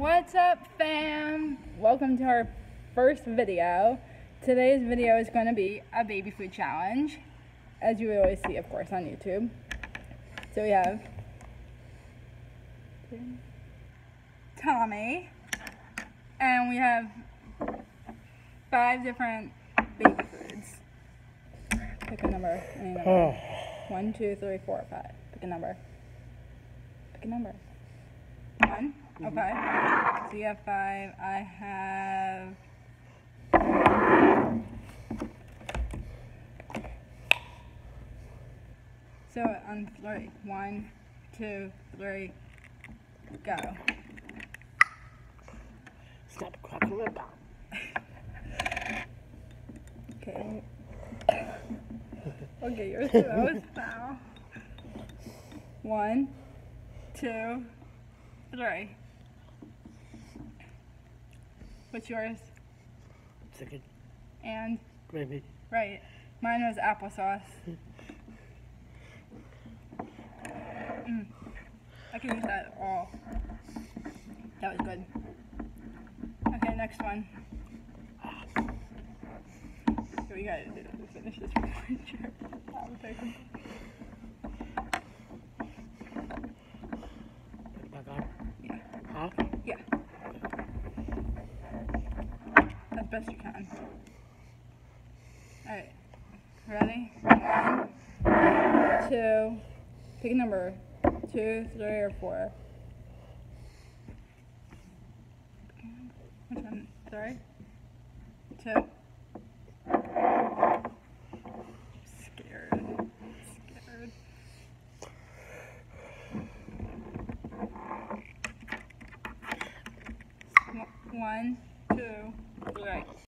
What's up, fam? Welcome to our first video. Today's video is going to be a baby food challenge, as you always see, of course, on YouTube. So we have Tommy, and we have five different baby foods. Pick a number, any number. Oh. One, two, three, four, five. Pick a number. Pick a number. One. Okay. So you have five. I have. So on three. One, two, three, go. Stop cracking and pop. Okay. Okay, you're so foul. One, two, three. What's yours? Second, And gravy. right, mine was applesauce. Mm. I can eat that all. That was good. Okay, next one. So we gotta finish this picture. I'll take 'em. Put it back on. Yeah. Huh? Yeah. As best you can. Alright. Ready? Two, pick a number. Two, three, or four. Which one? Three? Two? Scared. Scared. One, two, three.